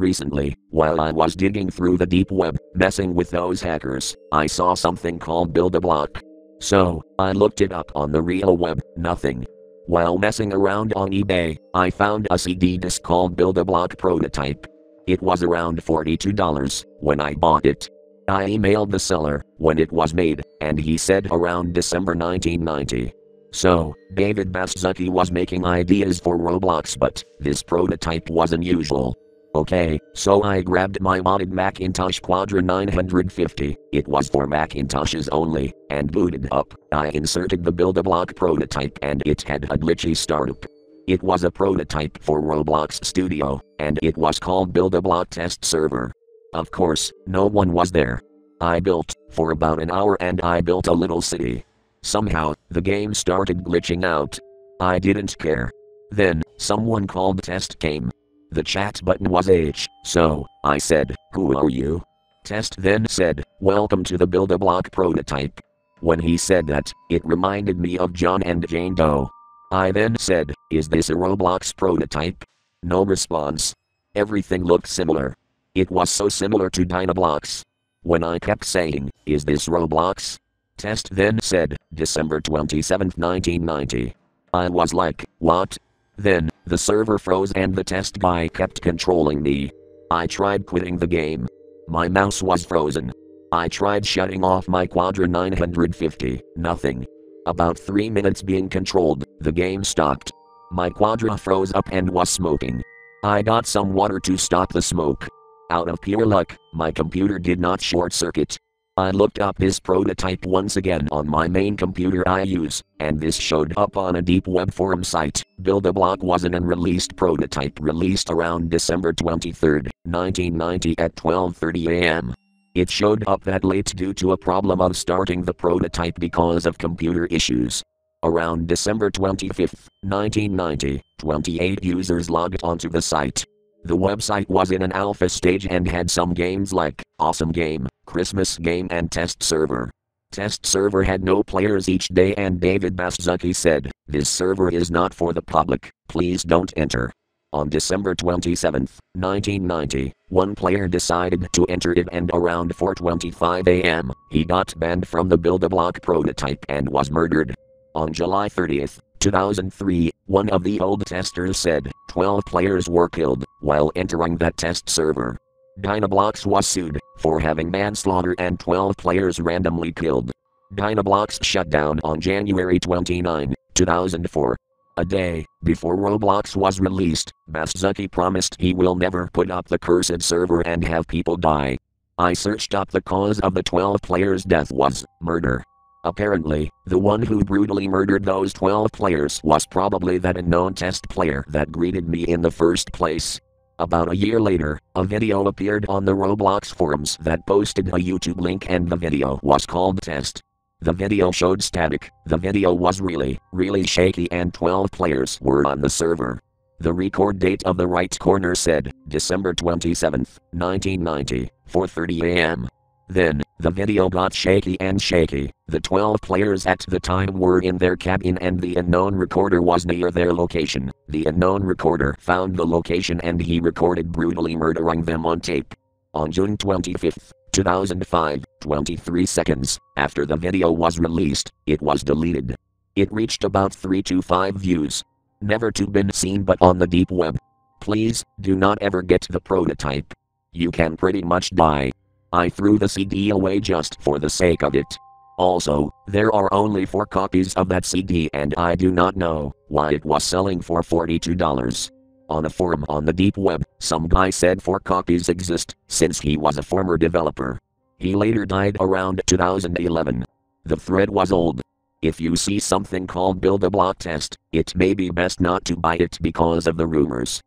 Recently, while I was digging through the deep web, messing with those hackers, I saw something called Build a Block. So, I looked it up on the real web, nothing. While messing around on eBay, I found a CD disc called Build a Block Prototype. It was around $42 when I bought it. I emailed the seller when it was made, and he said around December 1990. So, David Baszucki was making ideas for Roblox, but this prototype was unusual. Okay, so I grabbed my modded Macintosh Quadra 950, it was for Macintoshes only, and booted up. I inserted the Build a Block prototype and it had a glitchy startup. It was a prototype for Roblox Studio, and it was called Build a Block Test Server. Of course, no one was there. I built, for about an hour and I built a little city. Somehow, the game started glitching out. I didn't care. Then, someone called test came. The chat button was H, so, I said, Who are you? Test then said, Welcome to the Build a Block prototype. When he said that, it reminded me of John and Jane Doe. I then said, Is this a Roblox prototype? No response. Everything looked similar. It was so similar to Dynablox. When I kept saying, Is this Roblox? Test then said, December 27, 1990. I was like, What? Then, the server froze and the test guy kept controlling me. I tried quitting the game. My mouse was frozen. I tried shutting off my Quadra 950, nothing. About 3 minutes being controlled, the game stopped. My Quadra froze up and was smoking. I got some water to stop the smoke. Out of pure luck, my computer did not short circuit. I looked up this prototype once again on my main computer I use, and this showed up on a deep web forum site. Build a Block was an unreleased prototype released around December 23, 1990 at 12:30 a.m. It showed up that late due to a problem of starting the prototype because of computer issues. Around December 25, 1990, 28 users logged onto the site. The website was in an alpha stage and had some games like Awesome Game, Christmas Game, and Test Server. Test server had no players each day, and David Baszucki said, This server is not for the public, please don't enter. On December 27, 1990, one player decided to enter it, and around 4:25 a.m., he got banned from the Build a Block prototype and was murdered. On July 30, 2003, one of the old testers said 12 players were killed while entering that test server. Dynablox was sued for having manslaughter and 12 players randomly killed. Dynablox shut down on January 29, 2004. A day before Roblox was released, Baszucki promised he will never put up the cursed server and have people die. I searched up the cause of the 12 players' death was murder. Apparently, the one who brutally murdered those 12 players was probably that unknown test player that greeted me in the first place. About a year later, a video appeared on the Roblox forums that posted a YouTube link and the video was called Test. The video showed static, the video was really, really shaky and 12 players were on the server. The record date of the right corner said, December 27, 1990, 4.30 am. Then, the video got shaky and shaky. The 12 players at the time were in their cabin and the unknown recorder was near their location. The unknown recorder found the location and he recorded brutally murdering them on tape. On June 25, 2005, 23 seconds after the video was released, it was deleted. It reached about 3 to 5 views. Never to been seen but on the deep web. Please, do not ever get the prototype. You can pretty much die. I threw the CD away just for the sake of it. Also, there are only four copies of that CD and I do not know why it was selling for $42. On a forum on the deep web, some guy said four copies exist, since he was a former developer. He later died around 2011. The thread was old. If you see something called Build a Block Test, it may be best not to buy it because of the rumors.